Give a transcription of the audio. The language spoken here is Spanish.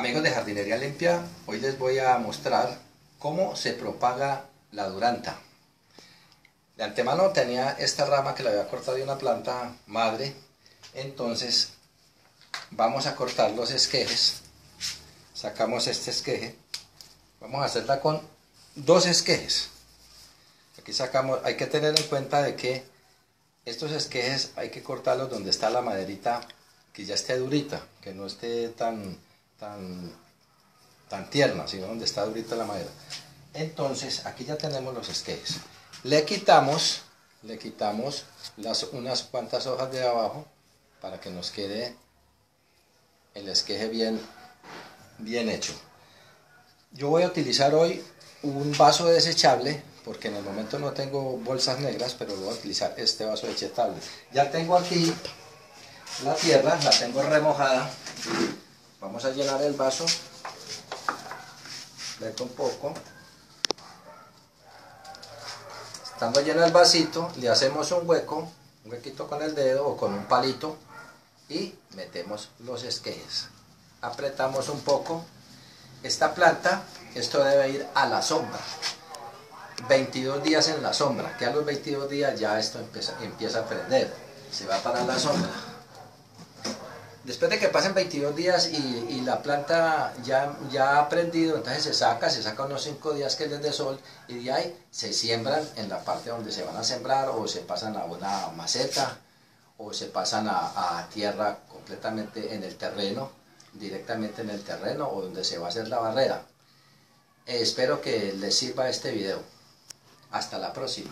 Amigos de Jardinería Limpia, hoy les voy a mostrar cómo se propaga la duranta. De antemano tenía esta rama que la había cortado de una planta madre, entonces vamos a cortar los esquejes, sacamos este esqueje, vamos a hacerla con dos esquejes. Aquí sacamos, hay que tener en cuenta de que estos esquejes hay que cortarlos donde está la maderita que ya esté durita, que no esté tan tan, tan tierna, sino donde está durita la madera. Entonces, aquí ya tenemos los esquejes. Le quitamos, le quitamos unas cuantas hojas de abajo para que nos quede el esqueje bien, bien hecho. Yo voy a utilizar hoy un vaso desechable, porque en el momento no tengo bolsas negras, pero voy a utilizar este vaso desechable. Ya tengo aquí la tierra, la tengo remojada Vamos a llenar el vaso. Un poco. Estando lleno el vasito, le hacemos un hueco, un huequito con el dedo o con un palito y metemos los esquejes. Apretamos un poco. Esta planta, esto debe ir a la sombra. 22 días en la sombra, que a los 22 días ya esto empieza, empieza a prender. Se va para la sombra. Después de que pasen 22 días y, la planta ya, ha prendido, entonces se saca, se saca unos 5 días que es de sol y de ahí se siembran en la parte donde se van a sembrar o se pasan a una maceta o se pasan a, tierra completamente en el terreno, directamente en el terreno o donde se va a hacer la barrera. espero que les sirva este video. Hasta la próxima.